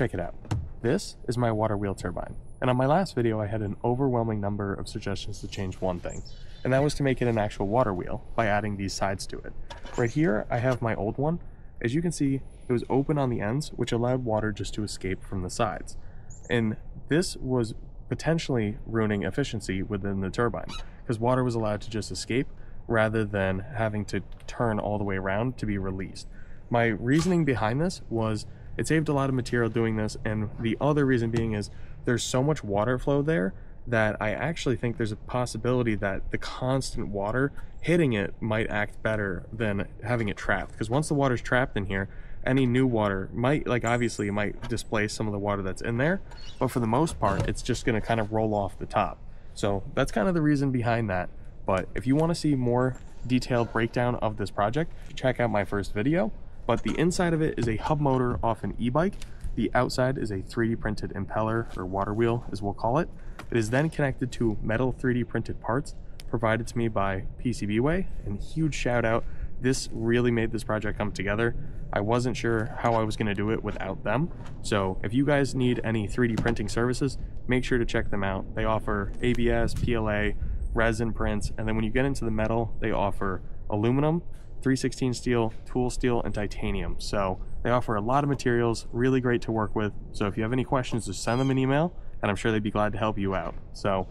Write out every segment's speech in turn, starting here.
Check it out. This is my water wheel turbine. And on my last video, I had an overwhelming number of suggestions to change one thing, and that was to make it an actual water wheel by adding these sides to it. Right here, I have my old one. As you can see, it was open on the ends, which allowed water just to escape from the sides. And this was potentially ruining efficiency within the turbine because water was allowed to just escape rather than having to turn all the way around to be released. My reasoning behind this was it saved a lot of material doing this, and the other reason being is there's so much water flow there that I actually think there's a possibility that the constant water hitting it might act better than having it trapped. Because once the water's trapped in here, any new water might, like obviously it might displace some of the water that's in there, but for the most part, it's just gonna kind of roll off the top. So that's kind of the reason behind that. But if you wanna see more detailed breakdown of this project, check out my first video. But the inside of it is a hub motor off an e-bike. The outside is a 3D printed impeller or water wheel as we'll call it. It is then connected to metal 3D printed parts provided to me by PCBWay and huge shout out. This really made this project come together. I wasn't sure how I was going to do it without them. So if you guys need any 3D printing services, make sure to check them out. They offer ABS, PLA, resin prints, and then when you get into the metal, they offer aluminum, 316 steel, tool steel, and titanium. So they offer a lot of materials, really great to work with. So if you have any questions, just send them an email and I'm sure they'd be glad to help you out. So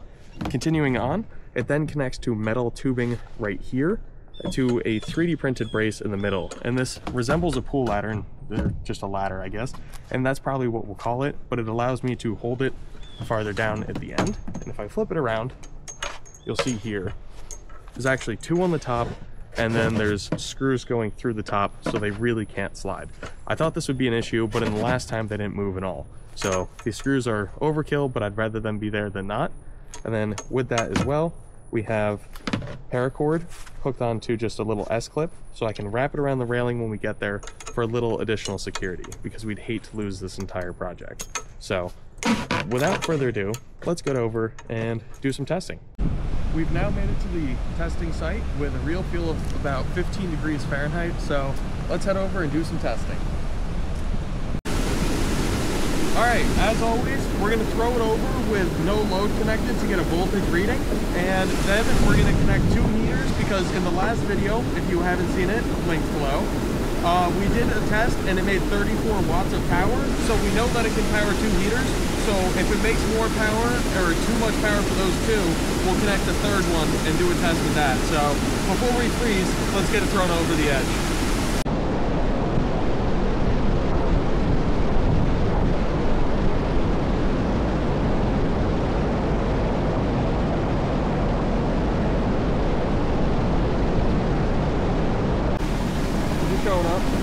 continuing on, it then connects to metal tubing right here to a 3D printed brace in the middle. And this resembles a pool ladder, and they're just a ladder, I guess. And that's probably what we'll call it, but it allows me to hold it farther down at the end. And if I flip it around, you'll see here, there's actually two on the top and then there's screws going through the top so they really can't slide. I thought this would be an issue, but in the last time they didn't move at all. So these screws are overkill, but I'd rather them be there than not. And then with that as well, we have paracord hooked onto just a little S-clip so I can wrap it around the railing when we get there for a little additional security because we'd hate to lose this entire project. So without further ado, let's get over and do some testing. We've now made it to the testing site with a real feel of about 15 degrees Fahrenheit, so let's head over and do some testing. All right, as always, we're gonna throw it over with no load connected to get a voltage reading, and then we're gonna connect two meters because in the last video, if you haven't seen it, linked below, uh, we did a test and it made 34 watts of power, so we know that it can power two heaters. So if it makes more power or too much power for those two, we'll connect the third one and do a test with that. So before we freeze, let's get it thrown over the edge.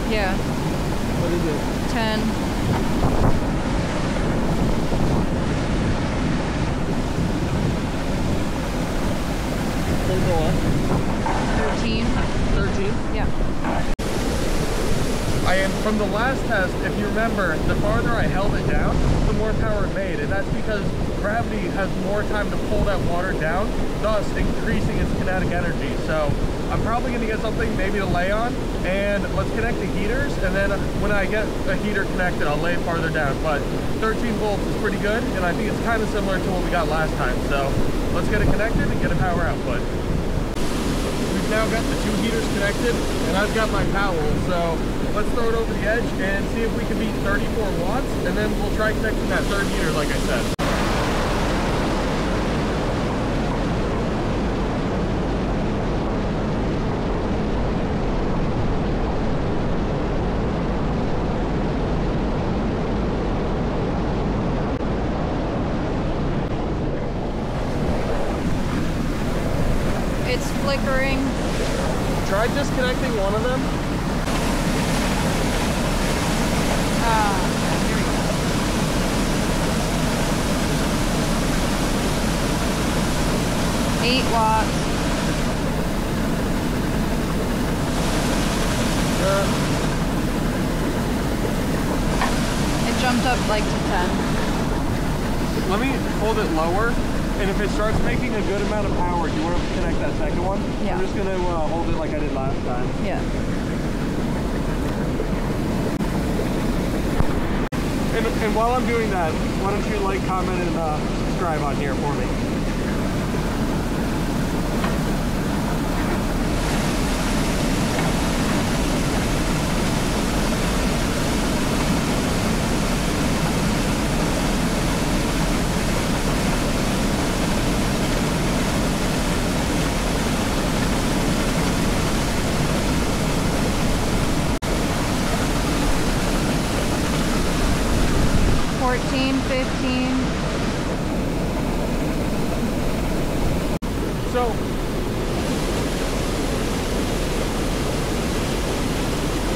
Yeah. What is it? 10. Hold on. 13. 13. Yeah. Am from the last test, if you remember, the farther I held it down, the more power it made. And that's because gravity has more time to pull that water down, thus increasing its kinetic energy. So I'm probably gonna get something maybe to lay on and let's connect the heaters. And then when I get a heater connected, I'll lay farther down. But 13 volts is pretty good. And I think it's kind of similar to what we got last time. So let's get it connected and get a power output. We've now got the two heaters connected and I've got my towel. So let's throw it over the edge and see if we can beat 34 watts. And then we'll try connecting that third heater like I said. It's flickering. Try disconnecting one of them. Ah, here we go. Eight watts. Uh, It jumped up like to 10. let me hold it lower. And if it starts making a good amount of power, do you want to connect that second one? Yeah. I'm just going to uh, hold it like I did last time. Yeah. And, and while I'm doing that, why don't you like, comment, and uh, subscribe on here for me? So,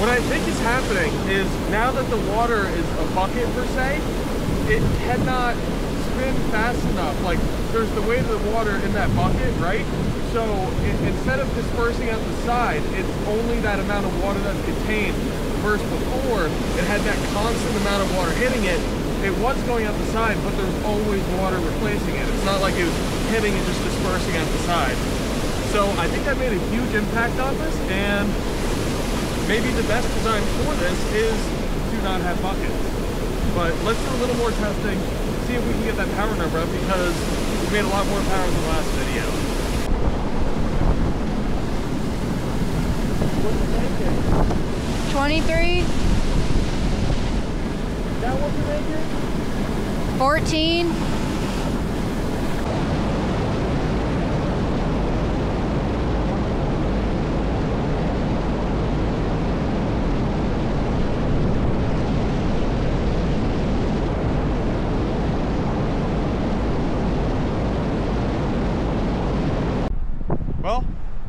what I think is happening is now that the water is a bucket per se, it cannot spin fast enough. Like there's the weight of the water in that bucket, right? So i- instead of dispersing out the side, it's only that amount of water that's contained. Versus before, it had that constant amount of water hitting it. It was going out the side, but there's always water replacing it. It's not like it was hitting and just dispersing out the side. So I think that made a huge impact on this, and maybe the best design for this is to not have buckets. But let's do a little more testing, see if we can get that power number up because we made a lot more power in the last video. What's is that what you're making? 14.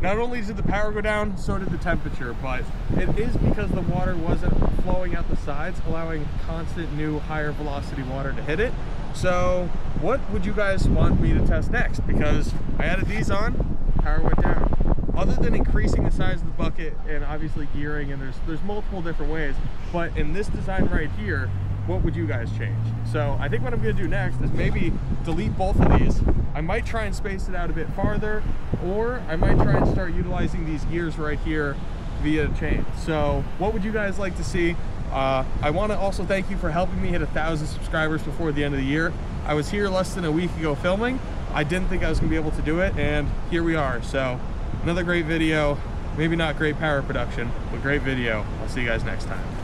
Not only did the power go down, so did the temperature, but it is because the water wasn't flowing out the sides, allowing constant new higher velocity water to hit it. So what would you guys want me to test next? Because I added these on, power went down. Other than increasing the size of the bucket and obviously gearing, and there's there's multiple different ways, but in this design right here, what would you guys change? So I think what I'm gonna do next is maybe delete both of these. I might try and space it out a bit farther, or I might try and start utilizing these gears right here via chain. So what would you guys like to see? Uh, I wanna also thank you for helping me hit a thousand subscribers before the end of the year. I was here less than a week ago filming. I didn't think I was gonna be able to do it, and here we are. So another great video, maybe not great power production, but great video. I'll see you guys next time.